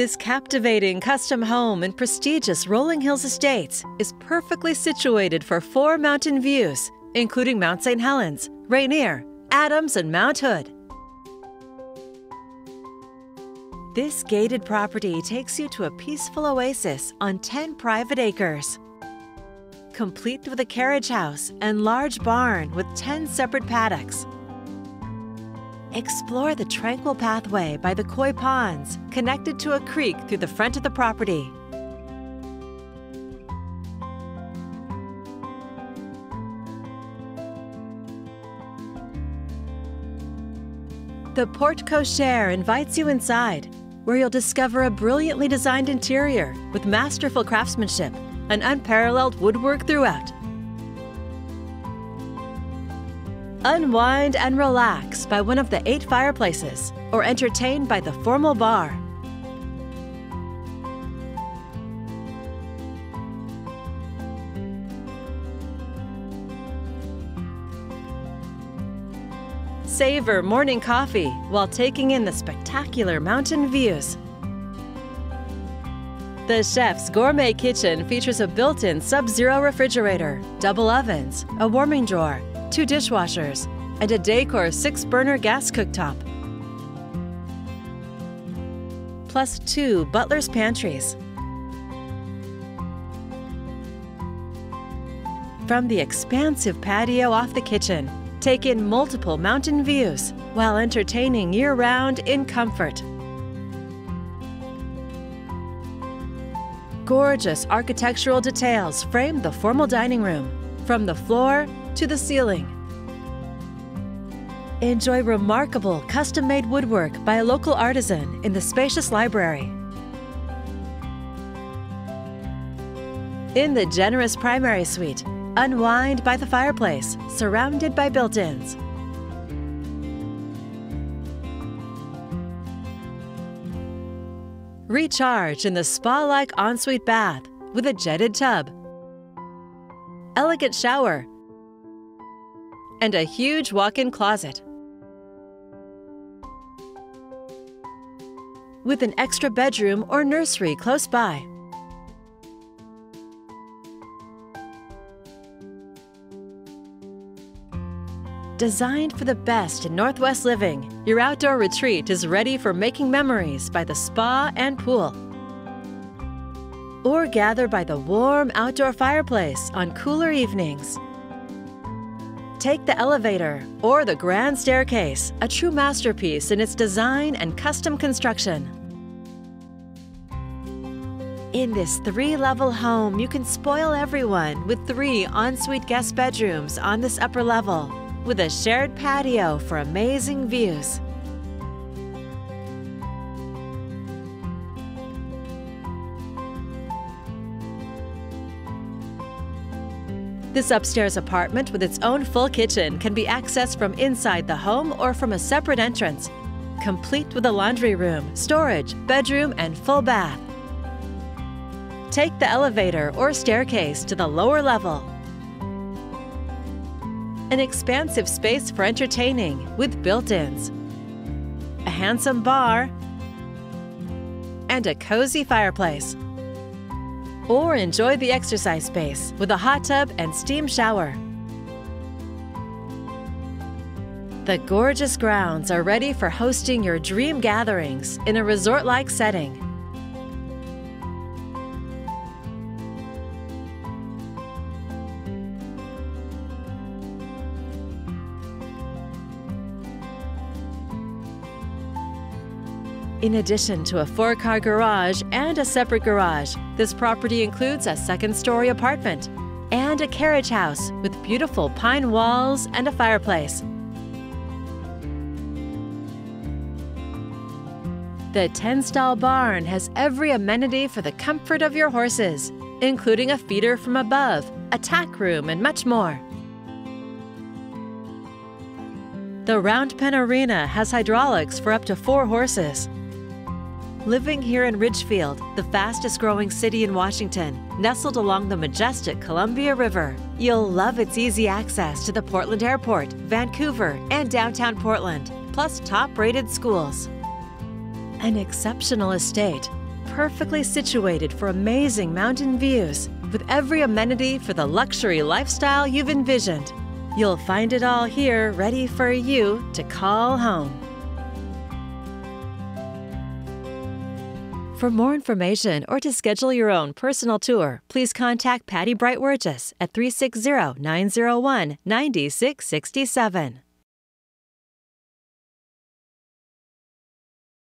This captivating custom home in prestigious Rolling Hills Estates is perfectly situated for four mountain views, including Mount St. Helens, Rainier, Adams, and Mount Hood. This gated property takes you to a peaceful oasis on 10 private acres. Complete with a carriage house and large barn with 10 separate paddocks. Explore the tranquil pathway by the koi ponds, connected to a creek through the front of the property. The Porte Cochere invites you inside, where you'll discover a brilliantly designed interior with masterful craftsmanship and unparalleled woodwork throughout. Unwind and relax by one of the eight fireplaces or entertain by the formal bar. Savor morning coffee while taking in the spectacular mountain views. The chef's gourmet kitchen features a built-in sub-zero refrigerator, double ovens, a warming drawer, two dishwashers, and a Dacor six-burner gas cooktop. Plus two butler's pantries. From the expansive patio off the kitchen, take in multiple mountain views while entertaining year-round in comfort. Gorgeous architectural details frame the formal dining room, from the floor to the ceiling. Enjoy remarkable custom-made woodwork by a local artisan in the spacious library. In the generous primary suite, unwind by the fireplace, surrounded by built-ins. Recharge in the spa-like ensuite bath with a jetted tub, elegant shower, and a huge walk-in closet. With an extra bedroom or nursery close by. Designed for the best in Northwest living, your outdoor retreat is ready for making memories by the spa and pool. Or gather by the warm outdoor fireplace on cooler evenings. Take the elevator or the grand staircase, a true masterpiece in its design and custom construction. In this three-level home, you can spoil everyone with three ensuite guest bedrooms on this upper level with a shared patio for amazing views. This upstairs apartment with its own full kitchen can be accessed from inside the home or from a separate entrance, complete with a laundry room, storage, bedroom, and full bath. Take the elevator or staircase to the lower level an expansive space for entertaining with built-ins, a handsome bar, and a cozy fireplace. Or enjoy the exercise space with a hot tub and steam shower. The gorgeous grounds are ready for hosting your dream gatherings in a resort-like setting. In addition to a four-car garage and a separate garage, this property includes a second-story apartment and a carriage house with beautiful pine walls and a fireplace. The 10-stall barn has every amenity for the comfort of your horses, including a feeder from above, a tack room, and much more. The round pen arena has hydraulics for up to four horses. Living here in Ridgefield, the fastest growing city in Washington, nestled along the majestic Columbia River, you'll love its easy access to the Portland Airport, Vancouver, and downtown Portland, plus top rated schools. An exceptional estate, perfectly situated for amazing mountain views with every amenity for the luxury lifestyle you've envisioned. You'll find it all here ready for you to call home. For more information or to schedule your own personal tour, please contact Patty Bright Wirges at 360 901 9667.